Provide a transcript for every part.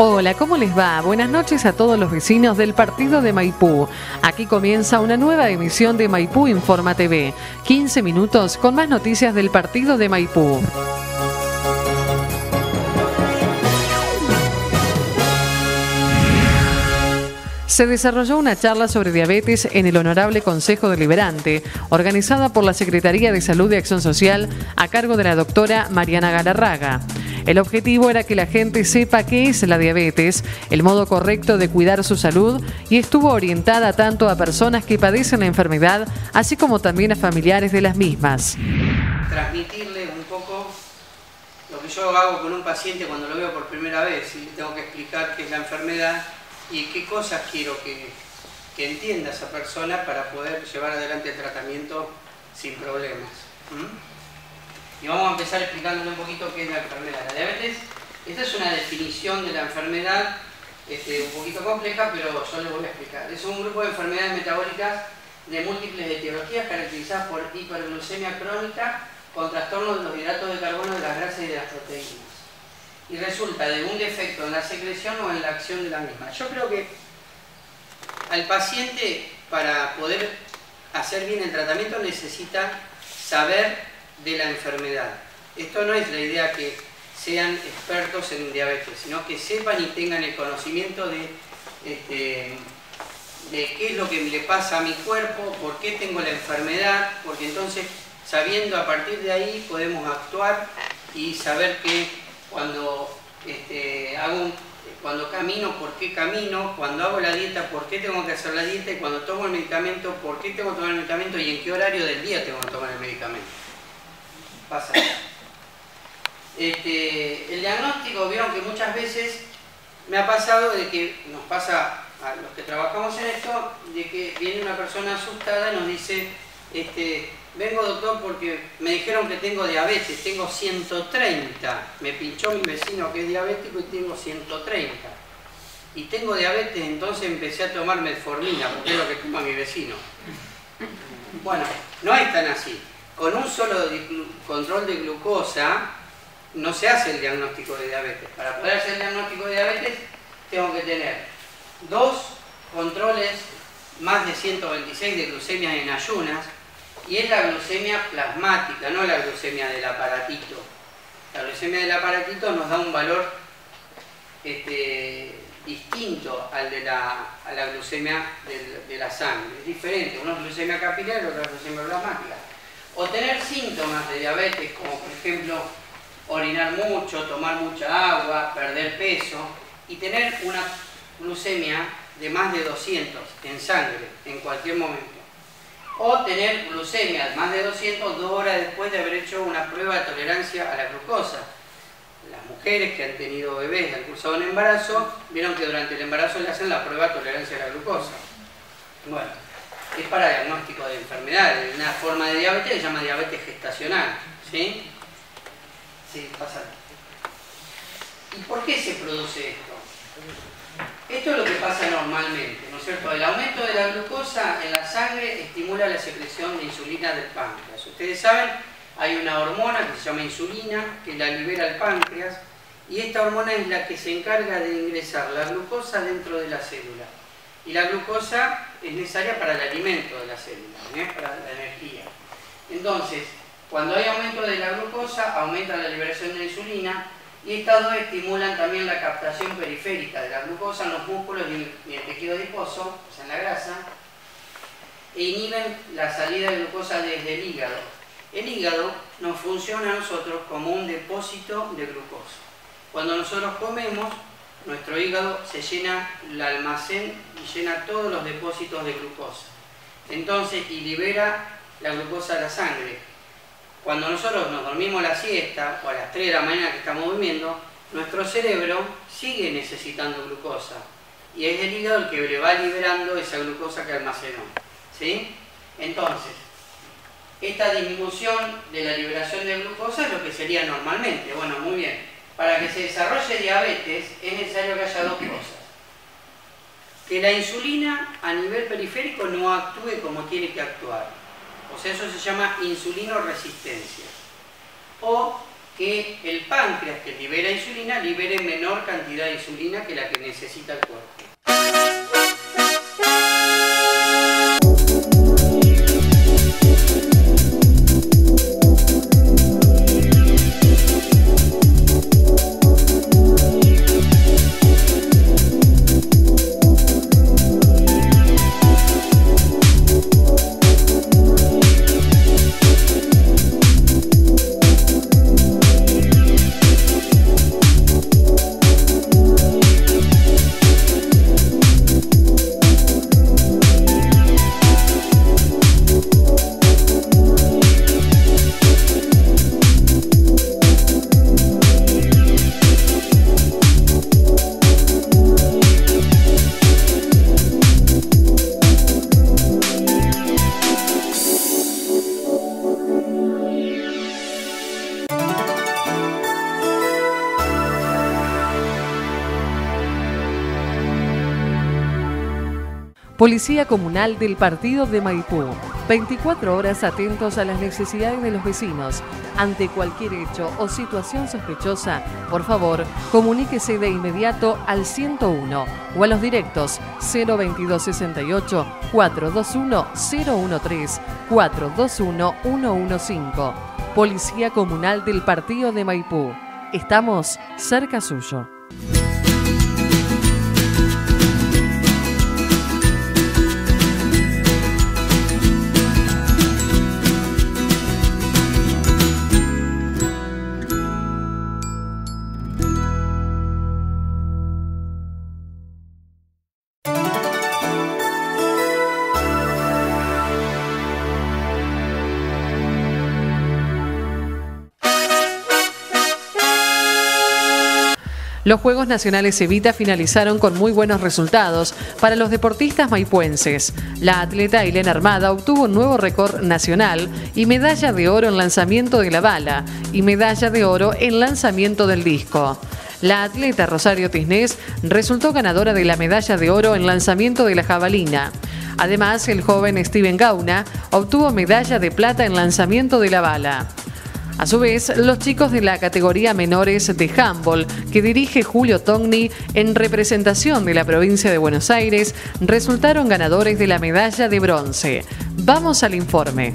Hola, ¿cómo les va? Buenas noches a todos los vecinos del partido de Maipú. Aquí comienza una nueva emisión de Maipú Informa TV. 15 minutos con más noticias del partido de Maipú. se desarrolló una charla sobre diabetes en el Honorable Consejo Deliberante, organizada por la Secretaría de Salud y Acción Social a cargo de la doctora Mariana Galarraga. El objetivo era que la gente sepa qué es la diabetes, el modo correcto de cuidar su salud y estuvo orientada tanto a personas que padecen la enfermedad, así como también a familiares de las mismas. Transmitirle un poco lo que yo hago con un paciente cuando lo veo por primera vez y tengo que explicar qué es la enfermedad y qué cosas quiero que, entienda esa persona para poder llevar adelante el tratamiento sin problemas. Y vamos a empezar explicándole un poquito qué es la enfermedad. La diabetes, esta es una definición de la enfermedad este, un poquito compleja, pero yo les voy a explicar. Es un grupo de enfermedades metabólicas de múltiples etiologías caracterizadas por hiperglucemia crónica con trastornos de los hidratos de carbono, de las grasas y de las proteínas y resulta de un defecto en la secreción o en la acción de la misma. Yo creo que al paciente para poder hacer bien el tratamiento necesita saber de la enfermedad. Esto no es la idea que sean expertos en diabetes, sino que sepan y tengan el conocimiento de, este, de qué es lo que le pasa a mi cuerpo, por qué tengo la enfermedad, porque entonces sabiendo a partir de ahí podemos actuar y saber que cuando este, hago cuando camino, por qué camino, cuando hago la dieta, por qué tengo que hacer la dieta y cuando tomo el medicamento, por qué tengo que tomar el medicamento y en qué horario del día tengo que tomar el medicamento. Pasa. Este, el diagnóstico, vieron que muchas veces me ha pasado de que nos pasa a los que trabajamos en esto, de que viene una persona asustada y nos dice, este, vengo doctor porque me dijeron que tengo diabetes, tengo 130. Me pinchó mi vecino que es diabético y tengo 130. Y tengo diabetes, entonces empecé a tomar metformina, porque es lo que toma mi vecino. Bueno, no es tan así. Con un solo control de glucosa no se hace el diagnóstico de diabetes. Para poder hacer el diagnóstico de diabetes tengo que tener dos controles más de 126 de glucemia en ayunas, y es la glucemia plasmática, no la glucemia del aparatito. La glucemia del aparatito nos da un valor este, distinto al de la, a la glucemia de la sangre. Es diferente, uno es glucemia capilar y otro es glucemia plasmática. O tener síntomas de diabetes, como por ejemplo orinar mucho, tomar mucha agua, perder peso, y tener una glucemia de más de 200 en sangre en cualquier momento o tener glucemia más de 200 dos horas después de haber hecho una prueba de tolerancia a la glucosa. Las mujeres que han tenido bebés han cursado un embarazo, vieron que durante el embarazo le hacen la prueba de tolerancia a la glucosa. Bueno, es para diagnóstico de enfermedades. Una forma de diabetes se llama diabetes gestacional. ¿Sí? Sí, pasa. ¿Y por qué se produce esto? Esto es lo que pasa normalmente, ¿no es cierto? El aumento de la glucosa en la sangre estimula la secreción de insulina del páncreas. Ustedes saben, hay una hormona que se llama insulina, que la libera el páncreas, y esta hormona es la que se encarga de ingresar la glucosa dentro de la célula. Y la glucosa es necesaria para el alimento de la célula, ¿eh? para la energía. Entonces, cuando hay aumento de la glucosa, aumenta la liberación de insulina, y estas dos estimulan también la captación periférica de la glucosa en los músculos y el tejido adiposo, o sea, en la grasa, e inhiben la salida de glucosa desde el hígado. El hígado nos funciona a nosotros como un depósito de glucosa. Cuando nosotros comemos, nuestro hígado se llena el almacén y llena todos los depósitos de glucosa. Entonces, y libera la glucosa de la sangre. Cuando nosotros nos dormimos la siesta o a las 3 de la mañana que estamos durmiendo, nuestro cerebro sigue necesitando glucosa y es el hígado el que le va liberando esa glucosa que almacenó. ¿sí? Entonces, esta disminución de la liberación de glucosa es lo que sería normalmente. Bueno, muy bien. Para que se desarrolle diabetes es necesario que haya dos cosas. Que la insulina a nivel periférico no actúe como tiene que actuar o sea, eso se llama insulinoresistencia. O que el páncreas que libera insulina libere menor cantidad de insulina que la que necesita el cuerpo. Policía Comunal del Partido de Maipú. 24 horas atentos a las necesidades de los vecinos. Ante cualquier hecho o situación sospechosa, por favor, comuníquese de inmediato al 101 o a los directos 02268 421 013 421 115. Policía Comunal del Partido de Maipú. Estamos cerca suyo. Los Juegos Nacionales Evita finalizaron con muy buenos resultados para los deportistas maipuenses. La atleta Elena Armada obtuvo un nuevo récord nacional y medalla de oro en lanzamiento de la bala y medalla de oro en lanzamiento del disco. La atleta Rosario Tisnés resultó ganadora de la medalla de oro en lanzamiento de la jabalina. Además, el joven Steven Gauna obtuvo medalla de plata en lanzamiento de la bala. A su vez, los chicos de la categoría menores de handball, que dirige Julio Togni en representación de la provincia de Buenos Aires, resultaron ganadores de la medalla de bronce. Vamos al informe.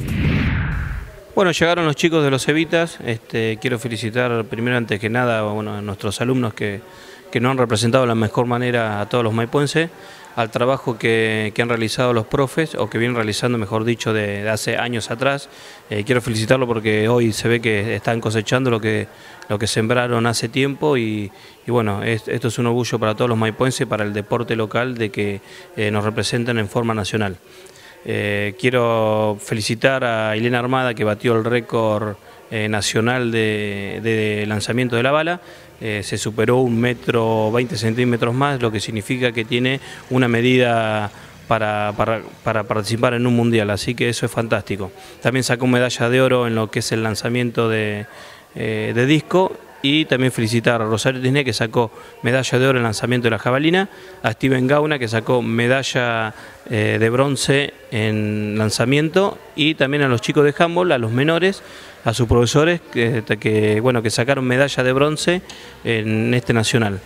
Bueno, llegaron los chicos de los Evitas. Este, quiero felicitar primero antes que nada a nuestros alumnos que, que nos han representado de la mejor manera a todos los maipuenses al trabajo que, han realizado los profes, o que vienen realizando, mejor dicho, de, hace años atrás. Eh, quiero felicitarlo porque hoy se ve que están cosechando lo que, lo que sembraron hace tiempo y, bueno, esto es un orgullo para todos los maipuenses, para el deporte local, de que eh, nos representen en forma nacional. Eh, quiero felicitar a Elena Armada que batió el récord nacional de lanzamiento de la bala eh, se superó un metro 20 centímetros más, lo que significa que tiene una medida para, participar en un mundial, así que eso es fantástico. También sacó medalla de oro en lo que es el lanzamiento de, eh, disco y también felicitar a Rosario Disney que sacó medalla de oro en lanzamiento de la jabalina, a Steven Gauna que sacó medalla eh, de bronce en lanzamiento y también a los chicos de handball, a los menores, a sus profesores que, bueno, que sacaron medalla de bronce en este nacional.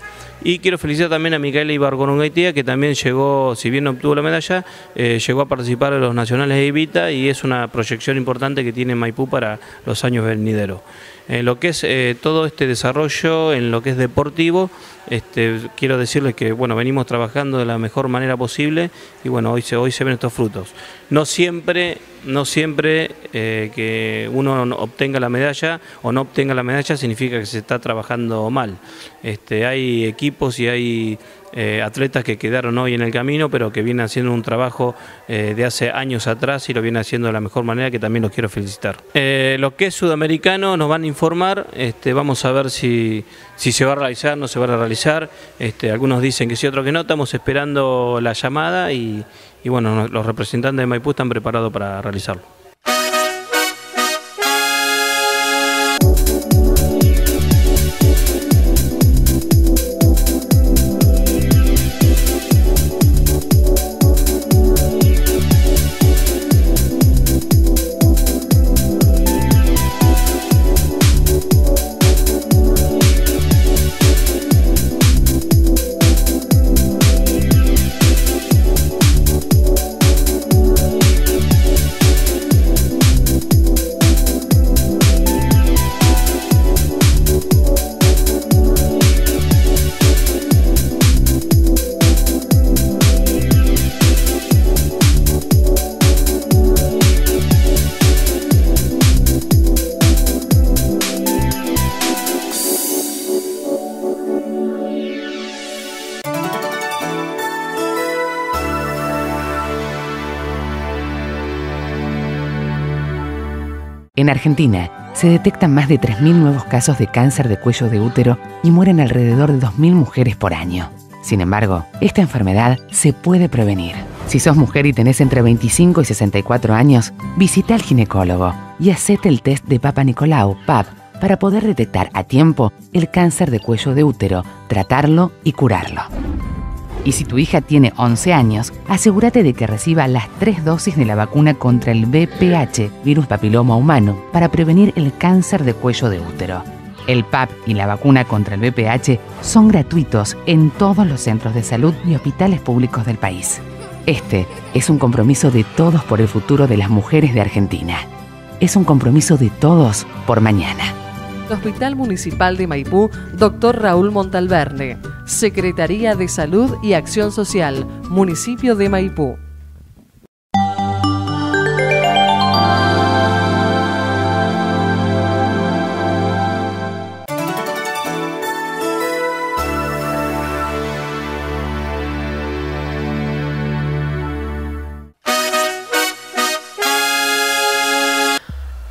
Y quiero felicitar también a Micaela Ibargorongaitía, que también llegó, si bien no obtuvo la medalla, eh, llegó a participar en los nacionales de Evita y es una proyección importante que tiene Maipú para los años venideros. En lo que es eh, todo este desarrollo, en lo que es deportivo, este, quiero decirles que bueno, venimos trabajando de la mejor manera posible y bueno, hoy se, hoy se ven estos frutos. No siempre, no siempre eh, que uno obtenga la medalla o no obtenga la medalla significa que se está trabajando mal. Este, hay equipos y hay eh, atletas que quedaron hoy en el camino, pero que vienen haciendo un trabajo eh, de hace años atrás y lo vienen haciendo de la mejor manera, que también los quiero felicitar. lo que es sudamericano nos van a informar, este, vamos a ver si, si se va a realizar, no se va a realizar este, algunos dicen que sí, otros que no. Estamos esperando la llamada y, y bueno, los representantes de Maipú están preparados para realizarlo. En Argentina, se detectan más de 3.000 nuevos casos de cáncer de cuello de útero y mueren alrededor de 2.000 mujeres por año. Sin embargo, esta enfermedad se puede prevenir. Si sos mujer y tenés entre 25 y 64 años, visita al ginecólogo y hacete el test de Papa Nicolau, PAP, para poder detectar a tiempo el cáncer de cuello de útero, tratarlo y curarlo. Y si tu hija tiene 11 años, asegúrate de que reciba las tres dosis de la vacuna contra el VPH, virus papiloma humano, para prevenir el cáncer de cuello de útero. El PAP y la vacuna contra el VPH son gratuitos en todos los centros de salud y hospitales públicos del país. Este es un compromiso de todos por el futuro de las mujeres de Argentina. Es un compromiso de todos por mañana. Hospital Municipal de Maipú, Dr. Raúl Montalverne, Secretaría de Salud y Acción Social, Municipio de Maipú.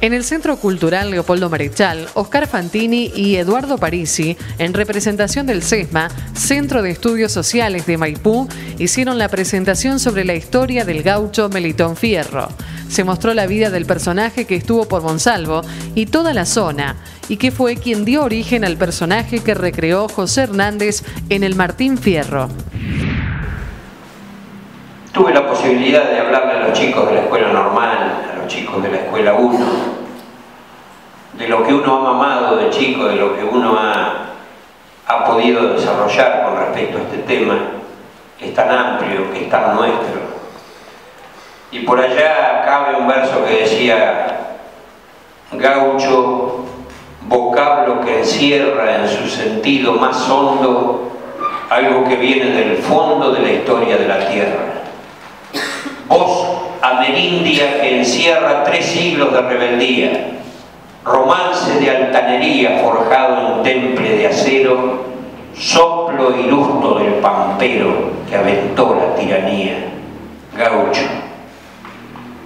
En el Centro Cultural Leopoldo Marechal, Oscar Fantini y Eduardo Parisi, en representación del CESMA, Centro de Estudios Sociales de Maipú, hicieron la presentación sobre la historia del gaucho Melitón Fierro. Se mostró la vida del personaje que estuvo por Monsalvo y toda la zona, y que fue quien dio origen al personaje que recreó José Hernández en el Martín Fierro. Tuve la posibilidad de hablarle a los chicos de la escuela normal, chicos de la escuela 1, de lo que uno ha mamado de chico, de lo que uno ha, ha podido desarrollar con respecto a este tema, que es tan amplio, que es tan nuestro. Y por allá cabe un verso que decía, gaucho, vocablo que encierra en su sentido más hondo algo que viene del fondo de la historia de la tierra. Voz amerindia que encierra tres siglos de rebeldía, romance de altanería forjado en temple de acero, soplo y lustro del pampero que aventó la tiranía, gaucho.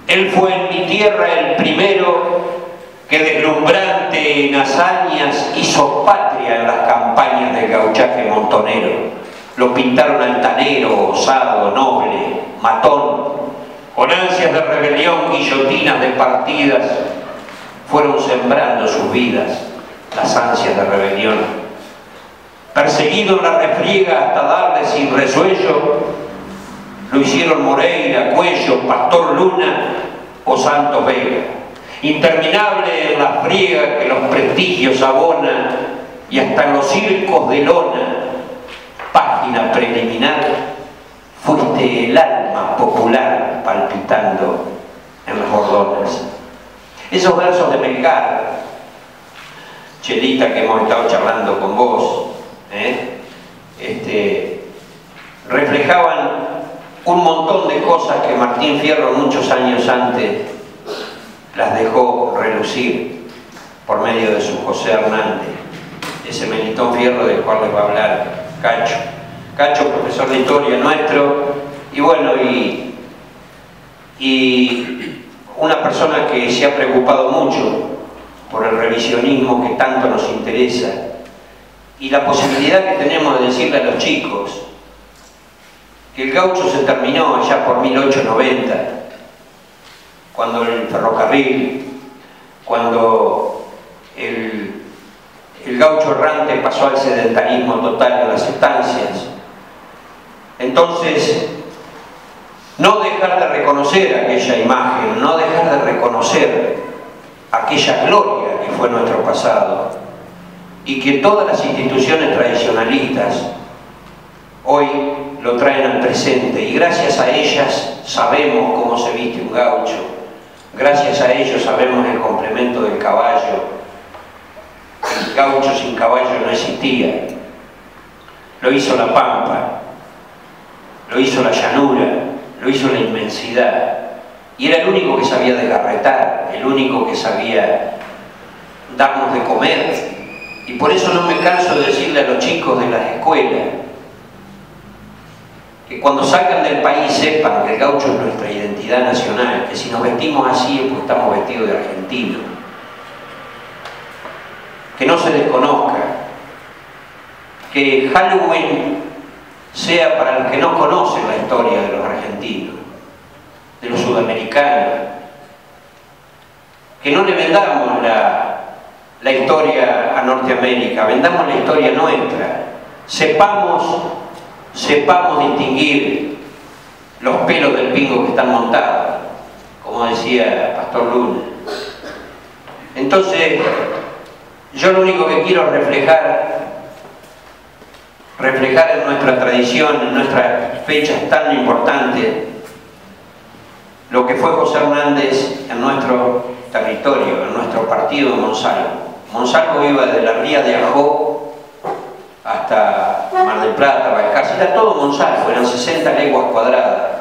Él fue en mi tierra el primero que deslumbrante en hazañas hizo patria en las campañas del gauchaje montonero. Lo pintaron altanero, osado, noble, matón, con ansias de rebelión, guillotinas de partidas, fueron sembrando sus vidas las ansias de rebelión. Perseguido en la refriega hasta darle sin resuello, lo hicieron Moreira, Cuello, Pastor Luna o Santos Vega. Interminable en la friega que los prestigios abonan y hasta en los circos de lona, página preliminar, fuiste el alma popular palpitando en los bordones. Esos versos de Melgar, Chelita, que hemos estado charlando con vos, ¿eh? este, reflejaban un montón de cosas que Martín Fierro muchos años antes las dejó relucir por medio de su José Hernández, ese Melitón Fierro del cual les va a hablar Cacho. Cacho, profesor de historia nuestro, y bueno, y, y una persona que se ha preocupado mucho por el revisionismo que tanto nos interesa y la posibilidad que tenemos de decirle a los chicos que el gaucho se terminó ya por 1890, cuando el ferrocarril, cuando el, el gaucho errante pasó al sedentarismo total en las estancias. Entonces, no dejar de reconocer aquella imagen, no dejar de reconocer aquella gloria que fue nuestro pasado y que todas las instituciones tradicionalistas hoy lo traen al presente. Y gracias a ellas sabemos cómo se viste un gaucho, gracias a ellos sabemos el complemento del caballo, el gaucho sin caballo no existía, lo hizo la pampa, lo hizo la llanura, lo hizo la inmensidad. Y era el único que sabía desgarretar, el único que sabía darnos de comer. Y por eso no me canso de decirle a los chicos de las escuelas que cuando salgan del país sepan que el gaucho es nuestra identidad nacional, que si nos vestimos así es porque estamos vestidos de argentinos, que no se desconozca, que Halloween sea para los que no conocen la historia de los argentinos, de los sudamericanos, que no le vendamos la, la historia a Norteamérica, vendamos la historia nuestra, sepamos, sepamos distinguir los pelos del pingo que están montados, como decía Pastor Luna. Entonces, yo lo único que quiero reflejar, reflejar en nuestra tradición, en nuestras fechas tan importantes, lo que fue José Hernández en nuestro territorio, en nuestro partido de Monsalvo. Monsalvo iba desde la ría de Ajó hasta Mar del Plata, casi era todo Monsalvo, eran 60 leguas cuadradas.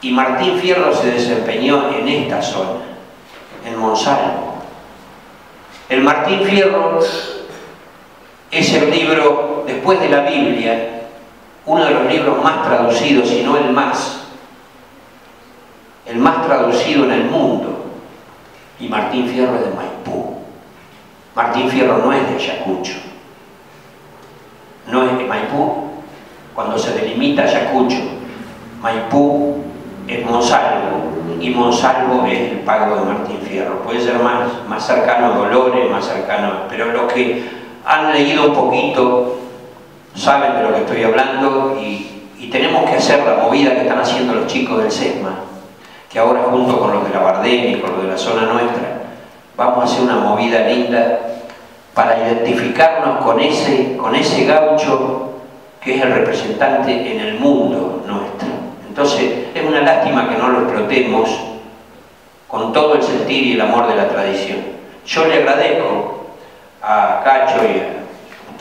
Y Martín Fierro se desempeñó en esta zona, en Monsalvo. El Martín Fierro es el libro, después de la Biblia, uno de los libros más traducidos, si no el más, el más traducido en el mundo. Y Martín Fierro es de Maipú. Martín Fierro no es de Ayacucho. No es de Maipú. Cuando se delimita Ayacucho, Maipú es Monsalvo y Monsalvo es el pago de Martín Fierro. Puede ser más, más cercano a Dolores, más cercano, pero los que han leído un poquito saben de lo que estoy hablando y, tenemos que hacer la movida que están haciendo los chicos del SESMA, que ahora junto con los de la Bardén y con los de la zona nuestra, vamos a hacer una movida linda para identificarnos con ese, con ese gaucho que es el representante en el mundo nuestro. Entonces, es una lástima que no lo explotemos con todo el sentir y el amor de la tradición. Yo le agradezco a Cacho y a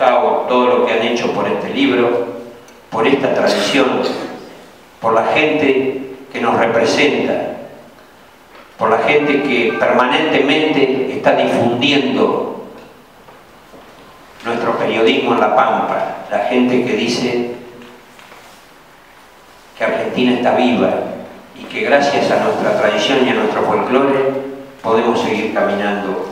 Todo lo que han hecho por este libro, por esta tradición, por la gente que nos representa, por la gente que permanentemente está difundiendo nuestro periodismo en La Pampa, la gente que dice que Argentina está viva y que gracias a nuestra tradición y a nuestro folclore podemos seguir caminando.